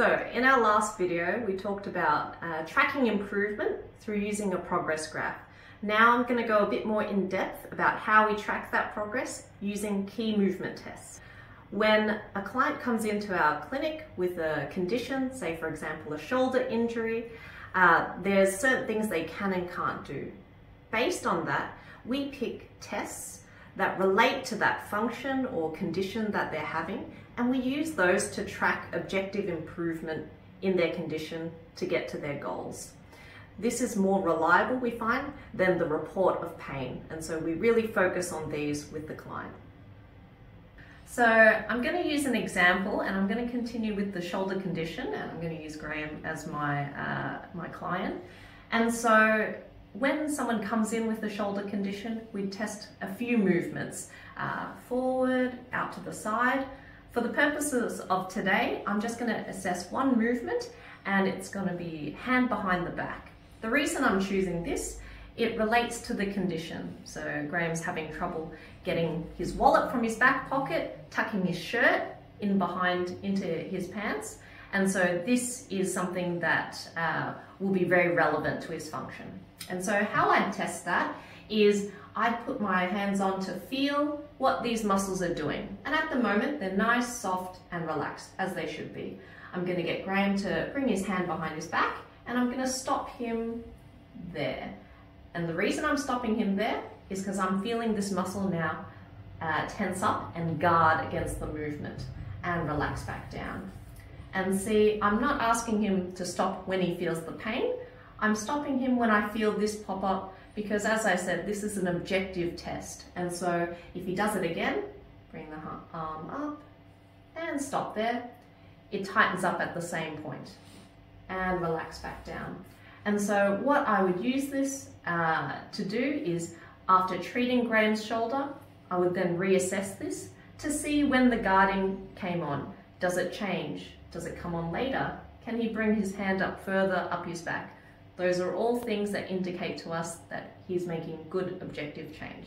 So in our last video, we talked about uh, tracking improvement through using a progress graph. Now I'm going to go a bit more in depth about how we track that progress using key movement tests. When a client comes into our clinic with a condition, say for example a shoulder injury, uh, there's certain things they can and can't do. Based on that, we pick tests that relate to that function or condition that they're having, and we use those to track objective improvement in their condition to get to their goals. This is more reliable, we find, than the report of pain, and so we really focus on these with the client. So I'm going to use an example and I'm going to continue with the shoulder condition and I'm going to use Graham as my, uh, my client. And so when someone comes in with a shoulder condition, we test a few movements, uh, forward, out to the side. For the purposes of today, I'm just going to assess one movement and it's going to be hand behind the back. The reason I'm choosing this, it relates to the condition. So Graham's having trouble getting his wallet from his back pocket, tucking his shirt in behind into his pants. And so this is something that uh, will be very relevant to his function. And so how I test that is I put my hands on to feel what these muscles are doing. And at the moment, they're nice, soft, and relaxed, as they should be. I'm gonna get Graham to bring his hand behind his back, and I'm gonna stop him there. And the reason I'm stopping him there is because I'm feeling this muscle now uh, tense up and guard against the movement and relax back down. And see, I'm not asking him to stop when he feels the pain. I'm stopping him when I feel this pop up because as I said, this is an objective test. And so if he does it again, bring the arm up and stop there. It tightens up at the same point and relax back down. And so what I would use this uh, to do is after treating Graham's shoulder, I would then reassess this to see when the guarding came on. Does it change? Does it come on later? Can he bring his hand up further up his back? Those are all things that indicate to us that he's making good objective change.